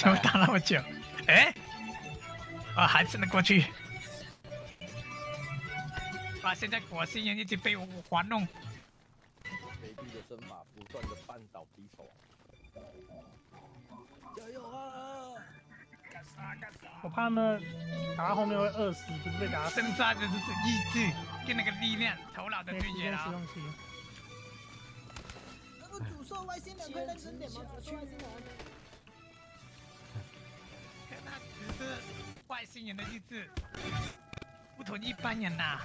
怎么打那么久？哎，啊，还撑得过去。哇，现在果心人一直被我玩弄。美帝的身法不断的绊倒敌手。加油啊！干啥干啥？我怕他们打到后面会饿死，不是被打死。生杀的就是意志跟那个力量、头脑的对决啊！间吃东西。那个主兽外星人快认真点吗？主兽外星人。外星人的意志，不同一般人呐、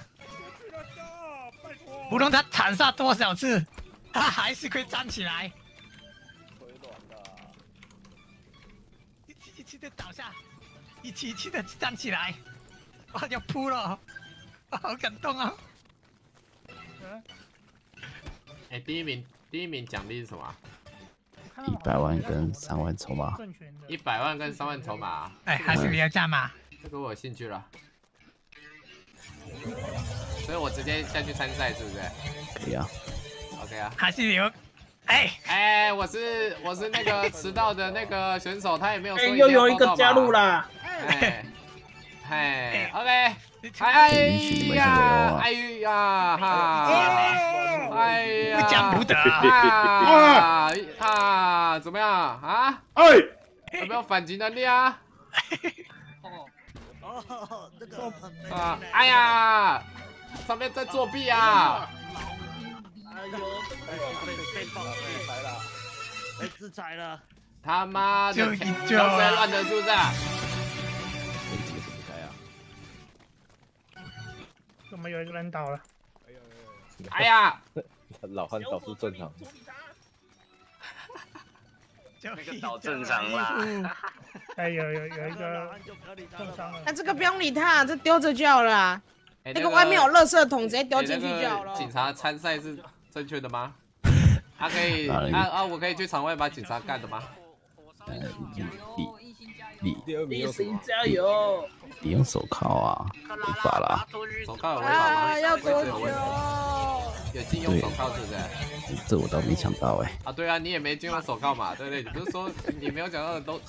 无论他惨杀多少次，他还是会站起来，腿软的。一起一起的倒下，一起一起的站起来，我，要扑了，我好感动啊！嗯哎，第一名，第一名奖励是什么啊？一一百万跟三万筹码。一百万跟三万筹码啊，哎，还是你要加码，这个我有兴趣了。所以我直接下去参赛是不是可以啊。？OK 啊。还是有，哎，哎，我是我是那个迟到的那个选手，他也没有说又有一个加入嘛。啦！哎，哎，OK，你哎呀，哎呀哈，哎呀，不讲不得啊！啊啊，怎么样啊？哎，有没有反击能力啊？哦，这个啊，哎呀，上面在作弊啊！哎呦，被被被被来了，被制裁了！他妈的，就一条就啊规乱的是不是？哎，这个怎么开啊？怎么有一个人倒了，哎呀，老汉倒是正常 那个倒正常啦。哎，有有有一个 那。这个不用理他，这丢着就好了那个外面有垃圾桶，直接丢哎进去就好了。个警察参赛是正确的吗？他可以啊啊，我可以去场外把警察干的吗？呃，你你你第二名加油！你用手铐啊？克没法啦，手铐有违法啊，吗？要多久？有禁用手铐是不是？这我倒没想到哎。啊，对啊，你也没禁用手铐嘛，对不对？你不是说你没有讲到的都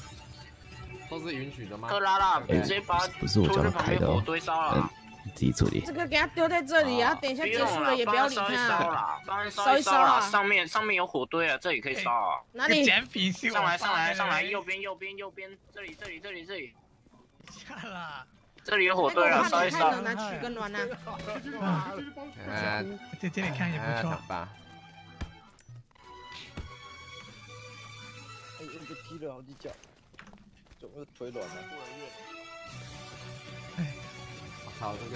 都是允许的吗？克拉拉，哎直接把他不是我叫他开的哦堆烧嗯了。，你自己处理。这个给他丢在这里啊，等一下不结束了也不要理帮他烧一烧他。啦。上面上面有火堆啊，这里可以烧啊。哪里？奖品是我上来上来上来，右边右边右边，这里这里这里这里下了，这里有火堆啊，我烧一烧看你太冷。了，取个暖啊。呃，在这里看也不错哎很。棒。哎，被踢了好几脚，怎么腿软了？我操，这个